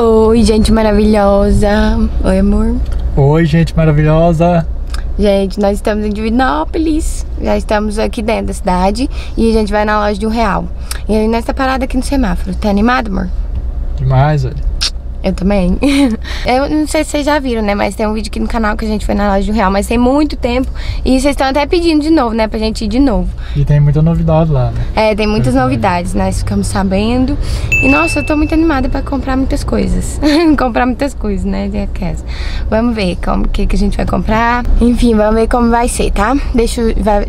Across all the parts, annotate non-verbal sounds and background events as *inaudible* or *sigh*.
Oi, gente maravilhosa. Oi, amor. Oi, gente maravilhosa. Gente, nós estamos em Divinópolis. Já estamos aqui dentro da cidade e a gente vai na loja de um real. E aí nessa parada aqui no semáforo. Tá animado, amor? Demais, velho. Eu também. *laughs* Eu não sei se vocês já viram, né? Mas tem um vídeo aqui no canal que a gente foi na loja do Real, mas tem muito tempo. E vocês estão até pedindo de novo, né? Pra gente ir de novo. E tem muita novidade lá, né? É, tem muitas novidades, nós ficamos sabendo. E nossa, eu tô muito animada pra comprar muitas coisas. *laughs* comprar muitas coisas, né? Vamos ver como que, que a gente vai comprar. Enfim, vamos ver como vai ser, tá? Deixa vai,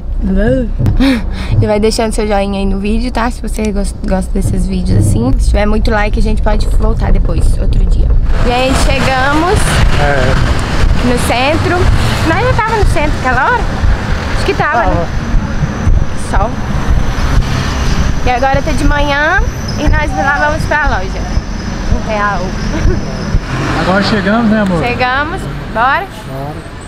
já *laughs* vai deixando seu joinha aí no vídeo, tá? Se você gosta, gosta desses vídeos assim. Se tiver muito like, a gente pode voltar depois, outro dia. Gente, chegamos É. no centro. Nós já tava no centro aquela hora? Acho que tava, né? Sol. E agora tá de manhã e nós lá vamos pra loja. Um real. Agora chegamos, né, amor? Chegamos, bora? Bora.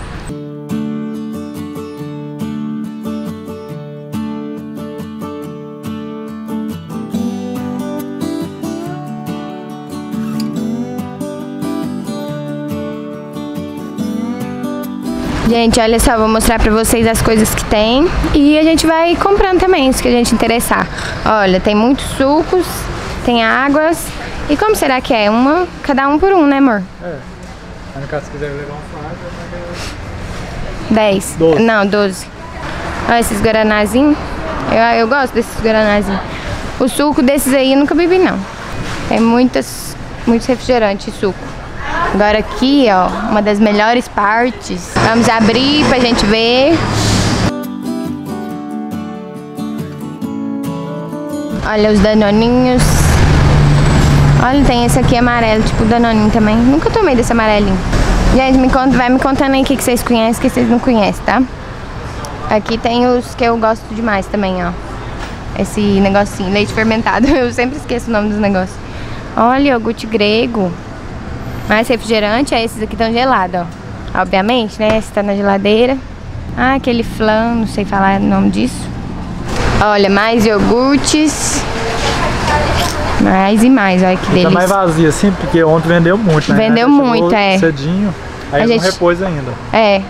Gente, olha só, vou mostrar pra vocês as coisas que tem e a gente vai comprando também, se que a gente interessar. Olha, tem muitos sucos, tem águas. E como será que é? Uma, cada um por um, né, amor? É. No caso, se quiser levar um fardo, eu 10. Doze. Não, 12. Olha esses guaranazinhos. Eu, eu gosto desses guaranazinhos. O suco desses aí eu nunca bebi, não. Tem muitas, muitos refrigerantes e suco. Agora aqui, ó, uma das melhores partes. Vamos abrir pra gente ver. Olha os danoninhos. Olha, tem esse aqui amarelo, tipo danoninho também. Nunca tomei desse amarelinho. Gente, me conta, vai me contando aí o que, vocês conhecem, o que vocês não conhecem, tá? Aqui tem os que eu gosto demais também, ó. Esse negocinho, leite fermentado. *laughs* Eu sempre esqueço o nome dos negócios. Olha, iogurte grego. Mais refrigerante, é esses aqui estão gelados, ó. Obviamente, né? Esse tá na geladeira. Ah, aquele flan, não sei falar o nome disso. Olha, mais iogurtes. Mais e mais, olha que Tá delícia. mais vazio assim, porque ontem vendeu muito, né? Vendeu muito, é. Cedinho, aí A não gente- repôs ainda. É,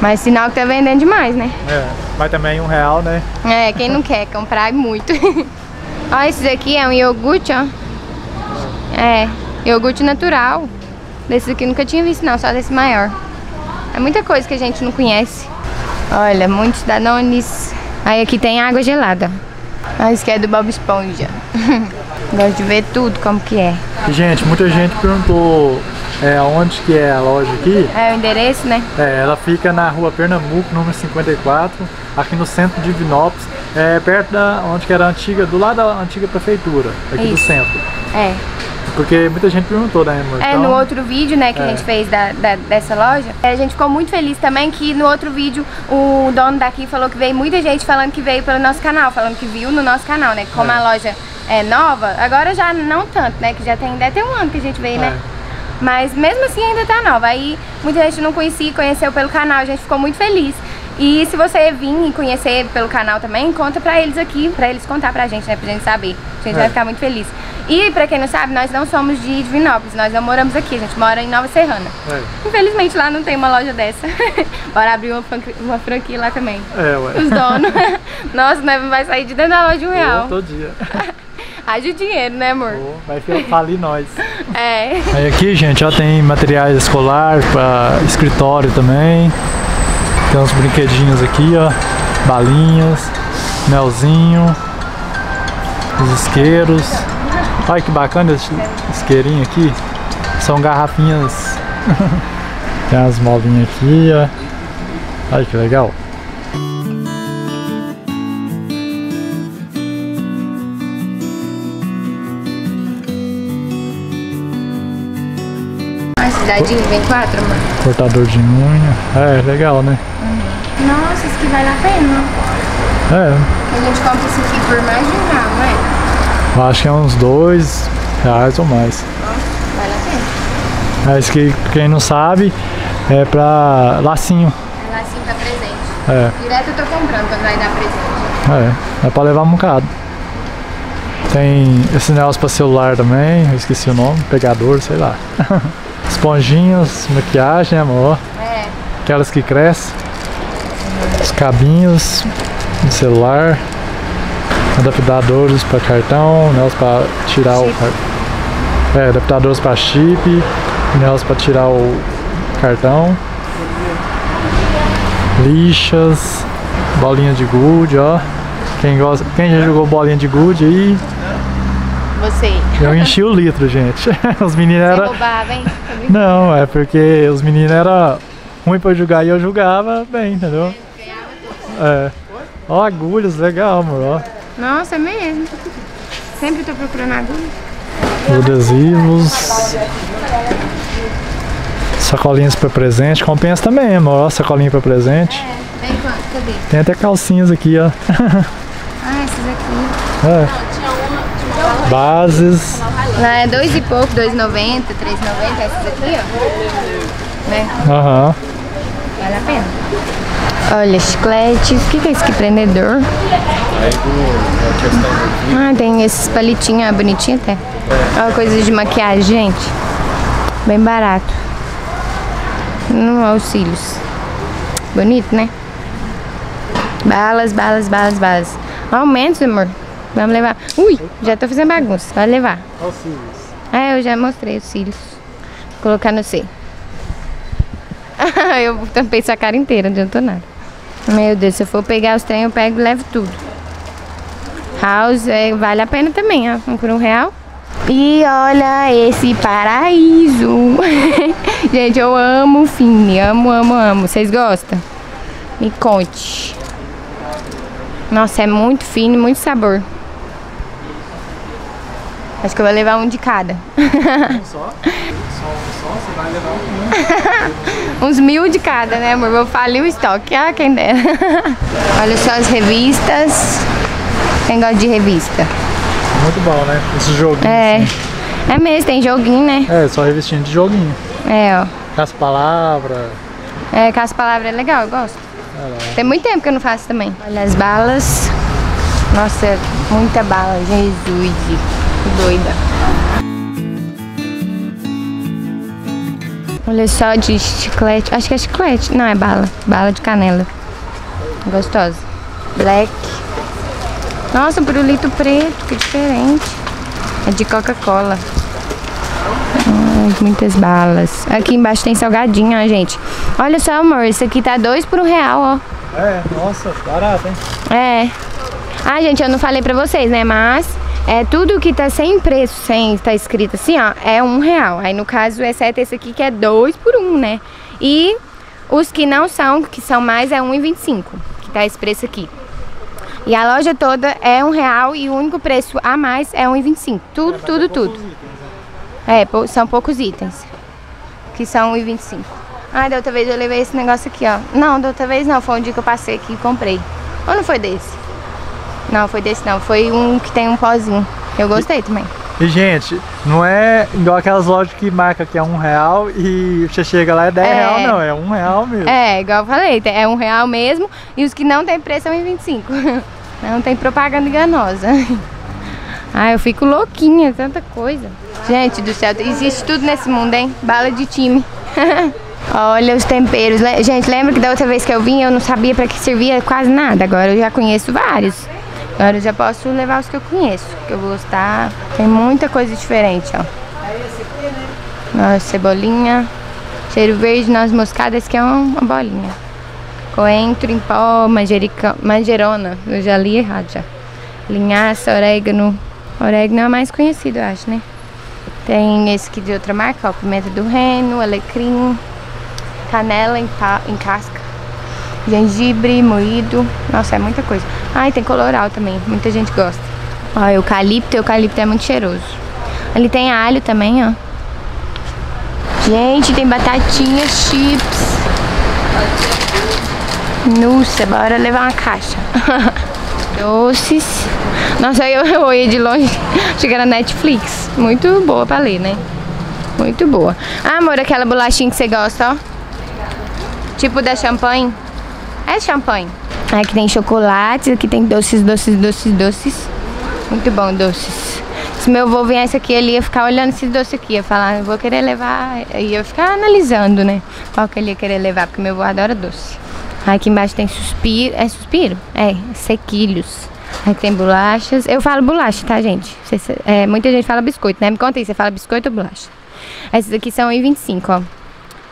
mas sinal que tá vendendo demais, né? É. Mas também um real, né? É, quem não quer comprar é muito. *laughs* ó, esses aqui é um iogurte, ó. É, iogurte natural. Desses aqui eu nunca tinha visto não, só desse maior. É muita coisa que a gente não conhece. Olha, muitos danones. Aí aqui tem água gelada. Ah, esse aqui é do Bob Esponja. *laughs* Gosto de ver tudo como que é. Gente, muita gente perguntou é, onde que é a loja aqui. É o endereço, né? É, ela fica na rua Pernambuco, número 54, aqui no centro de Vinópolis, é, perto da onde que era a antiga, do lado da antiga prefeitura, aqui do Isso. centro. É. Porque muita gente perguntou, né, amor? É, Então, no outro vídeo, né, que a É. gente fez da, da- dessa loja, a gente ficou muito feliz também que no outro vídeo o dono daqui falou que veio muita gente falando que veio pelo nosso canal, falando que viu no nosso canal, né? Como É. a loja é nova, agora já não tanto, né? Que já tem, ter um ano que a gente veio, né? É. Mas mesmo assim ainda tá nova. Aí muita gente não conhecia, conheceu pelo canal, a gente ficou muito feliz. E se você vir e conhecer pelo canal também, conta pra eles aqui, pra eles contar pra gente, né? Pra gente saber. A gente É. vai ficar muito feliz. E pra quem não sabe, nós não somos de Divinópolis, nós não moramos aqui, a gente mora em Nova Serrana. É, Infelizmente lá não tem uma loja dessa. *laughs* Bora abrir uma, franqui- uma franquia lá também. é ué. Os donos. *laughs* Nossa, nós vai sair de dentro da loja de um real. Todo dia. *laughs* Haja dinheiro, né, amor? Vai falir nós. É. Aí aqui, gente, ó, tem materiais escolares para escritório também. Tem uns brinquedinhos aqui, ó. Balinhas, melzinho, os isqueiros. Olha que bacana esse isqueirinho aqui. São garrafinhas. *laughs* tem as molinhas aqui, ó. Olha que legal. Vem quatro, amor. Cortador de unha. É, legal, né? Nossa, isso aqui vale a pena. É, A gente compra isso aqui por mais de um real, não é? eu acho que é uns dois reais ou mais. Vale a pena. É isso que quem não sabe é pra lacinho. É assim pra presente. É, Direto eu tô comprando quando vai dar presente. é. É pra levar um bocado. Tem esse negócio pra celular também, eu esqueci o nome, pegador, sei lá. *laughs* Esponjinhas, maquiagem, amor. É. Aquelas que crescem. Os cabinhos de celular. Adaptadores para cartão, negócio para tirar Chip. o É, adaptadores para chip, negócio para tirar o cartão. Lixas, bolinha de gude, ó. Quem gosta, quem já jogou bolinha de gude aí, Você. eu enchi o litro, gente. *laughs* Os meninos eram roubava, hein? Não, é porque os meninos eram ruim pra jogar e eu jogava bem, entendeu? É. Ó, agulhas, legal, amor, ó. Nossa, é mesmo. Sempre tô procurando agulha. Os adesivos. Sacolinhas pra presente. Compensa também, amor, ó, sacolinha pra presente. Vem quanto? Cadê? Tem até calcinhas aqui, ó. *laughs* Ah, essas aqui. É. Bases. Lá é dois e pouco, 2,90, 3,90. Essas aqui, ó. Né? Aham. Vale a pena. Olha, chiclete. O que, que é esse aqui? Prendedor. Ah, tem esses palitinhos, ah, bonitinho até. Olha coisas de maquiagem, gente. Bem barato. Não auxílios. Bonito, né? Balas, balas, balas, balas. Aumentos, amor. Vamos levar. Ui, já tô fazendo bagunça. Vai levar. É, eu já mostrei os cílios. Vou colocar no C. *laughs* eu tampei sua cara inteira, não adiantou nada. Meu Deus, se eu for pegar os trem, eu pego e levo tudo. House é, vale a pena também, ó. Um por um real. E olha esse paraíso. *laughs* Gente, eu amo Fini. Amo, amo, amo. Vocês gostam? Me conte. Nossa, é muito fino, muito sabor. Acho que eu vou levar um de cada. Só? *laughs* Só, você vai levar um. *laughs* Uns mil de cada, né, amor? Vou falir o estoque. Ah, quem dera. *laughs* Olha só as revistas. Quem gosta de revista? Muito bom, né? Esse joguinho. É. assim. É mesmo, tem joguinho, né? É, só revistinha de joguinho. É, ó. Com as palavras. É, com as palavras é legal, eu gosto. Tem muito tempo que eu não faço também. Olha as balas. Nossa, muita bala. Jesus, doida. Olha só de chiclete. Acho que é chiclete. Não, é bala. Bala de canela. Gostosa. Black. Nossa, pirulito preto, que diferente. É de Coca-Cola. Ai, muitas balas. Aqui embaixo tem salgadinho, ó, gente. Olha só, amor, isso aqui tá dois por um real, ó. É, nossa, barato, hein? É. Ah, gente, eu não falei pra vocês, né? Mas é tudo que tá sem preço, sem tá escrito assim, ó, é um real. Aí no caso, exceto esse aqui que é dois por um, né? E os que não são, que são mais, é um e vinte e cinco, que tá esse preço aqui. E a loja toda é um real e o único preço a mais é um e vinte e cinco. Tudo, tudo, tudo. É, são poucos itens. Que são 1,25. Ah, da outra vez eu levei esse negócio aqui, ó. Não, da outra vez não. Foi um dia que eu passei aqui e comprei. Ou não foi desse? Não, foi desse não. Foi um que tem um pozinho. Eu gostei também. E, gente, não é igual aquelas lojas que marca que é um real e você chega lá é 10 É. real, não. É um real mesmo. É, igual eu falei, é um real mesmo. E os que não tem preço são 1,25. *laughs* Não tem propaganda enganosa. *laughs* Ah, eu fico louquinha, tanta coisa. Gente do céu, existe tudo nesse mundo, hein? Bala de time. *laughs* Olha os temperos. Gente, lembra que da outra vez que eu vim eu não sabia pra que servia quase nada. Agora eu já conheço vários. Agora eu já posso levar os que eu conheço, que eu vou gostar. Tem muita coisa diferente, ó. Nossa, cebolinha. Cheiro verde, noz moscada, esse aqui é uma, bolinha. Coentro em pó, manjerona. Eu já li errado já. Linhaça, orégano. Orégano é o mais conhecido, eu acho, né? Tem esse aqui de outra marca, ó. Pimenta do reino, alecrim, canela em, pa- em casca, gengibre moído. Nossa, é muita coisa. Ah, e tem coloral também. Muita gente gosta. Ó, eucalipto. Eucalipto é muito cheiroso. Ali tem alho também, ó. Gente, tem batatinha, chips. Nossa, bora levar uma caixa. *laughs* Doces. Nossa, eu, eu olhei de longe. Cheguei na Netflix. Muito boa pra ler, né? Muito boa. Ah, amor, aquela bolachinha que você gosta, ó. Tipo da champanhe. É champanhe. Aqui tem chocolate, aqui tem doces, doces, doces, doces. Muito bom, doces. Se meu avô viesse aqui, ele ia ficar olhando esses doces aqui, ia falar, vou querer levar, ia ficar analisando, né? Qual que ele ia querer levar, porque meu avô adora doce. Aqui embaixo tem suspiro, é suspiro? É, sequilhos. Aí tem bolachas. Eu falo bolacha, tá, gente? É, muita gente fala biscoito, né? Me conta aí, você fala biscoito ou bolacha? Esses aqui são 1,25, ó.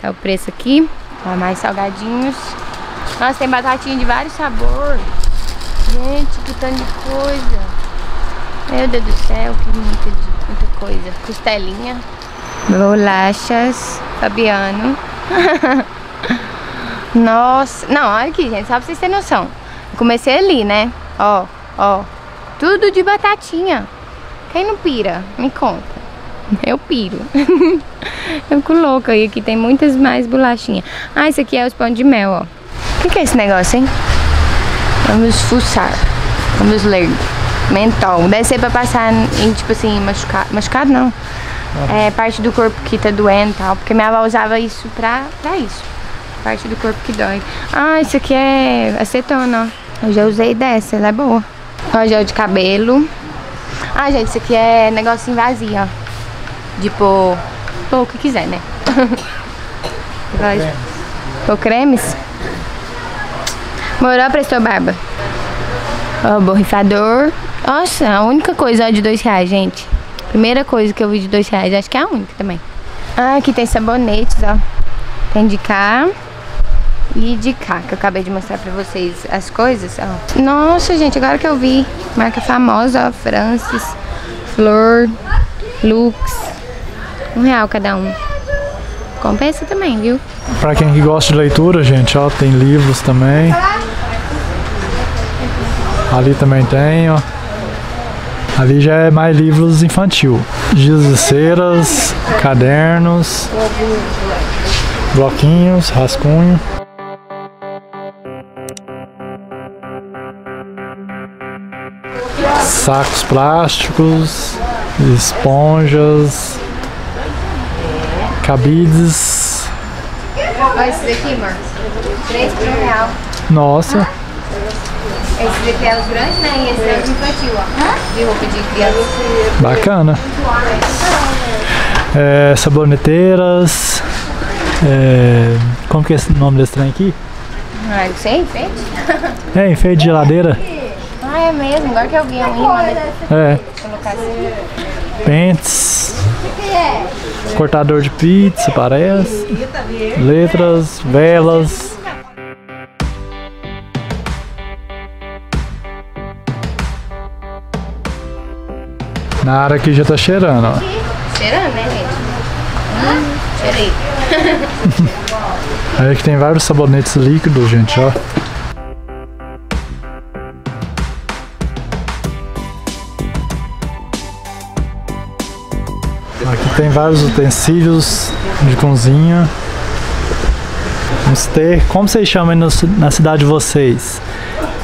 Tá o preço aqui. Ó, mais salgadinhos. Nossa, tem batatinha de vários sabores. Gente, que tanto de coisa. Meu Deus do céu, que muita, muita coisa. Costelinha. Bolachas. Fabiano. *laughs* Nossa. Não, olha aqui, gente. Só pra vocês terem noção. Eu comecei ali, né? Ó, ó. Tudo de batatinha. Quem não pira? Me conta. Eu piro. *laughs* eu fico louca. E aqui tem muitas mais bolachinhas. Ah, esse aqui é os pão de mel, ó. O que, que é esse negócio, hein? Vamos fuçar. Vamos ler. Mentol. Deve ser pra passar em, tipo assim, machucado. Machucado não. É parte do corpo que tá doendo e tal. Porque minha avó usava isso pra, pra isso. Parte do corpo que dói. Ah, isso aqui é acetona, ó. Eu já usei dessa, ela é boa. Ó, gel de cabelo. Ah, gente, isso aqui é negocinho vazio, ó. Pôr, pôr o que quiser, né? *laughs* Pôr cremes. Morou, prestou barba. Ó, borrifador. Nossa, a única coisa ó, de dois reais, gente. Primeira coisa que eu vi de dois reais. Acho que é a única também. Ah, aqui tem sabonetes, ó. Tem de cá e de cá, que eu acabei de mostrar pra vocês as coisas, ó. Nossa, gente, agora que eu vi. Marca famosa, ó. Francis, Flor, Lux. Um real cada um. Compensa também, viu? Pra quem que gosta de leitura, gente, ó, tem livros também. Ali também tem, ó. Ali já é mais livros infantil. Giz de ceras, cadernos, bloquinhos, rascunho. Sacos plásticos, esponjas, cabides. Olha esse daqui, amor. 3 por um real. Nossa. Esse daqui é os grandes, né? E esse é o infantil, ó. De roupa de criança. Bacana. É, saboneteiras. É, como que é o nome desse trem aqui? Ah, não sei, enfeite? É, enfeite de geladeira. Ah, é mesmo. Agora que eu vi, é um imã, né? É. Colocar assim. Pentes. Cortador de pizza, parece. Letras, velas. Na área aqui já tá cheirando, ó. Cheirando, né, gente? Hum, cheirei. *laughs* Aí aqui tem vários sabonetes líquidos, gente, ó. Aqui tem vários utensílios de cozinha. Vamos ter. Como vocês chamam aí no- na cidade de vocês?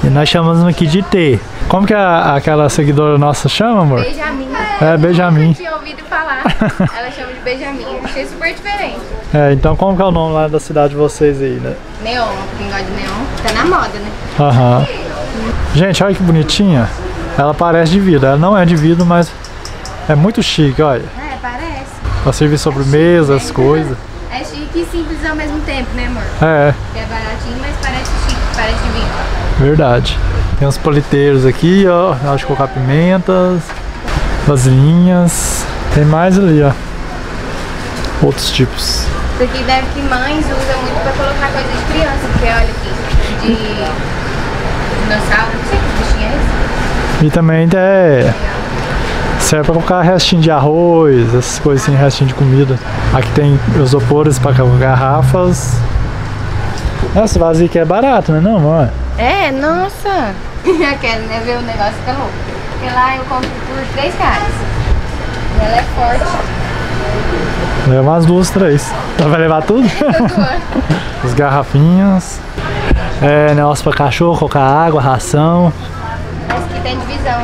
E nós chamamos aqui de T. Como que a- aquela seguidora nossa chama, amor? Benjamin. É, Benjamin. Eu tinha ouvido falar. *laughs* Ela chama de Benjamin. Achei super diferente. É, então como que é o nome lá da cidade de vocês aí, né? Neon, quem gosta de neon. Tá na moda, né? Aham. Gente, olha que bonitinha. Ela parece de vidro. Ela não é de vidro, mas é muito chique, olha. É, parece. Pra servir sobremesa, as coisas. É chique e simples ao mesmo tempo, né, amor? É, É baratinho, mas parece chique, parece de vinho. verdade. Tem uns politeiros aqui, ó. Acho de colocar pimentas, vasilhinhas. Tem mais ali, ó. Outros tipos. Isso aqui deve que mães usam muito pra colocar coisa de criança, porque olha aqui, de dinossauro, não sei que bichinho é esse. E também é. Serve pra colocar restinho de arroz, essas coisas assim, restinho de comida. Aqui tem isopores pra garrafas. Essa vazia aqui é barato, né não, mãe? É, nossa. *laughs* Eu quero né, ver o negócio fica louco. Porque lá eu compro por 3 reais. E ela é forte. Leva umas duas, três. Então vai levar tudo? *laughs* As garrafinhas. É, negócio pra cachorro, colocar água, ração. Esse aqui tem divisão,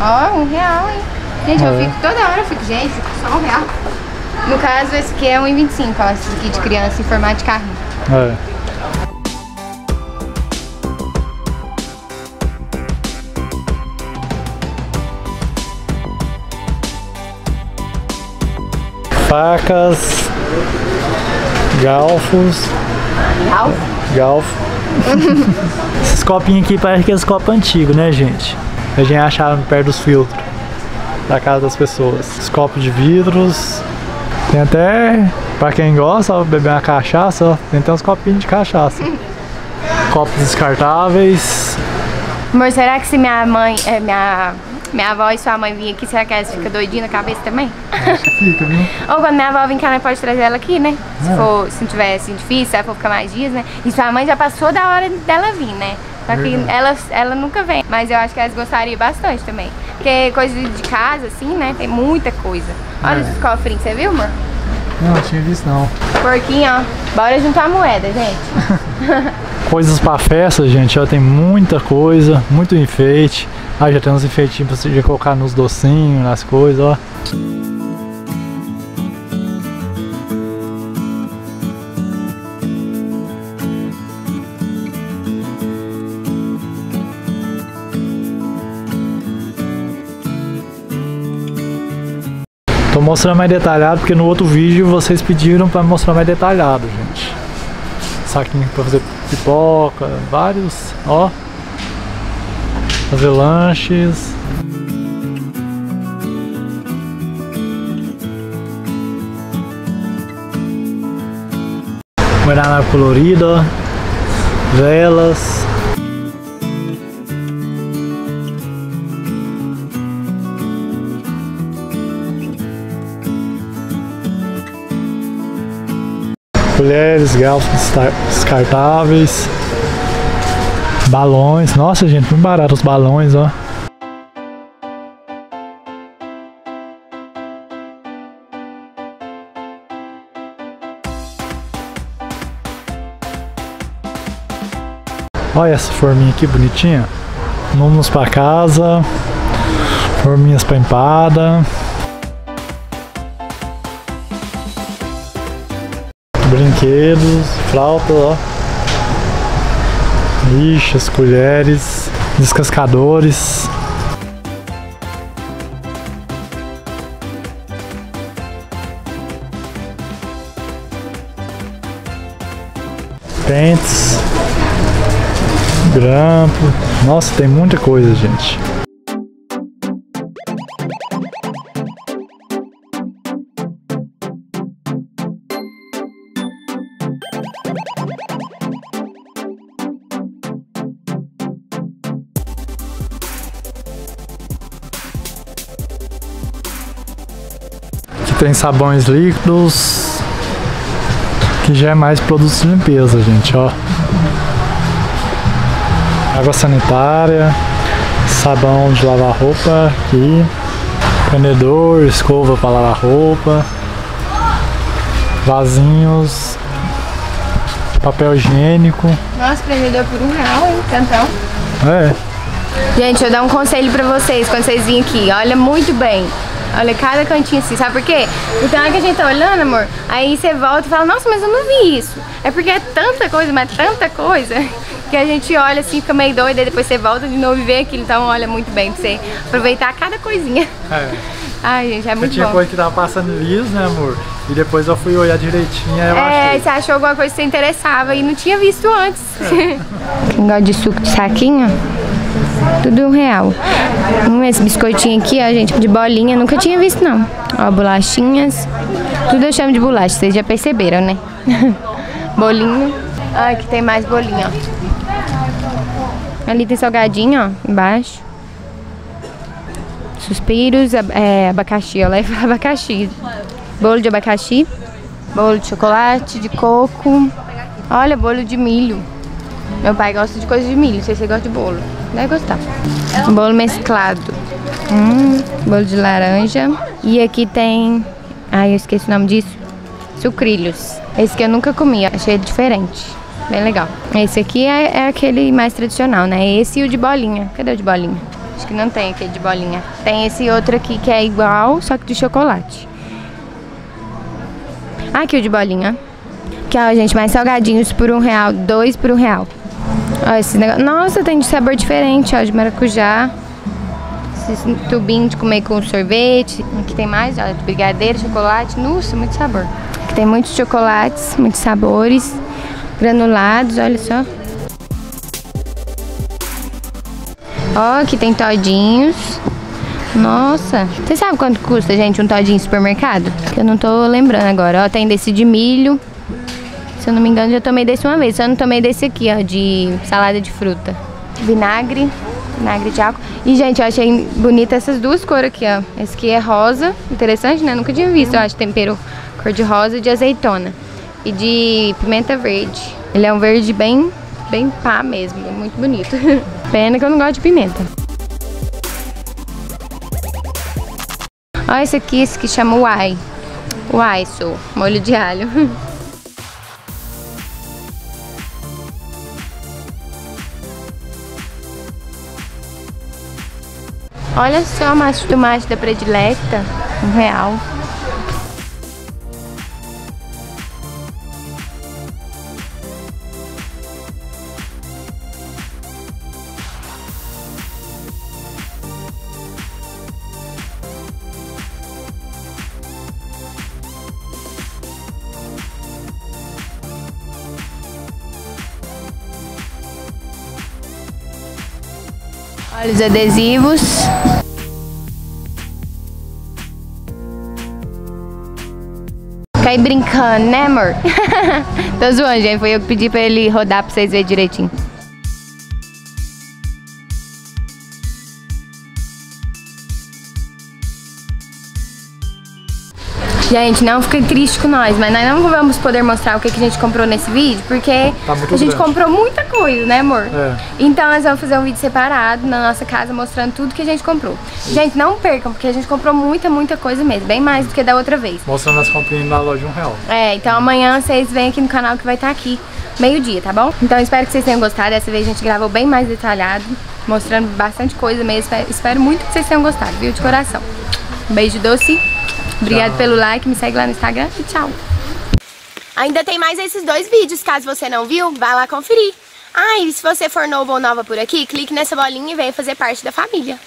ó. Ó, um real, hein? Gente, eu É. fico toda hora, eu fico, gente, só um real. No caso, esse aqui é 1,25, ó. Esse aqui de criança em formato de carrinho. É. Facas. Galfos. Galfo? Galfo. *laughs* Esses copinhos aqui parecem aqueles copos antigos, né, gente? A gente achava perto dos filtros da casa das pessoas. Os copos de vidros. Tem até, pra quem gosta, beber uma cachaça, tem até uns copinhos de cachaça. *laughs* Copos descartáveis. Amor, será que se minha mãe, é, minha, minha avó e sua mãe vir aqui, será que elas ficam doidinhas na cabeça também? Fica, viu? *laughs* Ou quando minha avó vir cá, nós pode trazer ela aqui, né? Se, É. for, se não tiver assim difícil, se ela for ficar mais dias, né? E sua mãe já passou da hora dela vir, né? Só que Verdade. ela, ela nunca vem. Mas eu acho que elas gostariam bastante também. Porque coisa de casa, assim, né? Tem muita coisa. Olha É. esses cofrinhos, você viu, amor? Não, não tinha visto não. Porquinho, ó. Bora juntar a moeda, gente. *laughs* Coisas pra festa, gente, ó, tem muita coisa, muito enfeite. Ah, já tem uns enfeitinhos pra você colocar nos docinhos, nas coisas, ó. Tô mostrando mais detalhado porque no outro vídeo vocês pediram pra mostrar mais detalhado, gente. Saquinho pra fazer pipoca, vários, ó. Fazer lanches. Guaraná colorida, velas. Colheres, garfos descartáveis. Balões. Nossa, gente, muito barato os balões, ó. Olha essa forminha aqui bonitinha. Números pra casa. Forminhas pra empada. Brinquedos, flautas, ó. Lixas, colheres, descascadores. Pentes. Grampo. Nossa, tem muita coisa, gente. Tem sabões líquidos. Que já é mais produtos de limpeza, gente, ó. Água sanitária, sabão de lavar roupa aqui, prendedor, escova para lavar roupa, vasinhos, papel higiênico. Nossa, prendedor por um real, hein? Cantão. É, Gente, eu dar um conselho pra vocês quando vocês virem aqui. Olha muito bem. Olha cada cantinho assim, sabe por quê? Porque na hora que a gente tá olhando, amor, aí você volta e fala, nossa, mas eu não vi isso. É porque é tanta coisa, mas tanta coisa, *laughs* que a gente olha assim, fica meio doida, e depois você volta de novo e vê aquilo. Então olha muito bem pra você aproveitar cada coisinha. é. *laughs* Ai, gente, é Eu muito tinha bom. coisa que tava passando liso, né, amor? E depois eu fui olhar direitinho, eu É, achei. você achou alguma coisa que você interessava e não tinha visto antes. *laughs* Quem gosta de suco de saquinho, tudo um real. Hum, esse biscoitinho aqui, ó, gente, de bolinha, nunca tinha visto não. Ó, bolachinhas. Tudo eu chamo de bolacha, vocês já perceberam, né? *laughs* Bolinho. Ah, aqui tem mais bolinho, ó. Ali tem salgadinho, ó, embaixo. Suspiros, é, abacaxi, ó, lá falar *laughs* abacaxi. Bolo de abacaxi, bolo de chocolate, de coco. Olha, bolo de milho. Meu pai gosta de coisa de milho, não sei se você gosta de bolo. Deve gostar. Bolo mesclado. Hum, bolo de laranja. E aqui tem. Ai, eu esqueci o nome disso. Sucrilhos. Esse que eu nunca comi, achei diferente. Bem legal. Esse aqui é, é aquele mais tradicional, né? Esse e o de bolinha. Cadê o de bolinha? Acho que não tem aquele de bolinha. Tem esse outro aqui que é igual, só que de chocolate. Aqui o de bolinha. Que ó, gente, mais salgadinhos por um real, dois por um real. Ó, esse negócio. Nossa, tem de sabor diferente, ó, de maracujá. esses tubinhos de comer com sorvete. Aqui tem mais, de brigadeiro, chocolate. Nossa, muito sabor. Aqui tem muitos chocolates, muitos sabores. Granulados, olha só. Ó, aqui tem todinhos. Nossa. Você sabe quanto custa, gente, um todinho supermercado? Que eu não tô lembrando agora. Ó, tem desse de milho. Se eu não me engano, já tomei desse uma vez. Só não tomei desse aqui, ó, de salada de fruta. Vinagre, vinagre de álcool. E, gente, eu achei bonita essas duas cores aqui, ó. Esse aqui é rosa. Interessante, né? Nunca tinha visto, eu acho, tempero cor de rosa e de azeitona. E de pimenta verde. Ele é um verde bem, bem pá mesmo. Muito bonito. *laughs* Pena que eu não gosto de pimenta. Olha esse aqui, esse que chama Uai. Uai, sou. Molho de alho. *laughs* Olha só a massa de tomate da predileta. Um real. Olha os adesivos. Aí brincando, né, amor? *laughs* Tô zoando, gente. Foi eu que pedi pra ele rodar pra vocês verem direitinho. Gente, não fiquem triste com nós, mas nós não vamos poder mostrar o que, que a gente comprou nesse vídeo, porque Tá a gente grande. comprou muita coisa, né, amor? É. Então nós vamos fazer um vídeo separado na nossa casa mostrando tudo que a gente comprou. Gente, não percam, porque a gente comprou muita, muita coisa mesmo, bem mais do que da outra vez. Mostrando as comprinhas na loja um real. É, então amanhã vocês vêm aqui no canal que vai estar aqui, meio-dia, tá bom? Então espero que vocês tenham gostado. Dessa vez a gente gravou bem mais detalhado, mostrando bastante coisa mesmo. Espero- Espero muito que vocês tenham gostado, viu? De coração. Um beijo doce. Obrigado Tchau. pelo like, me segue lá no Instagram e tchau. Ainda tem mais esses dois vídeos, caso você não viu, vai lá conferir. Ah, e se você for novo ou nova por aqui, clique nessa bolinha e venha fazer parte da família.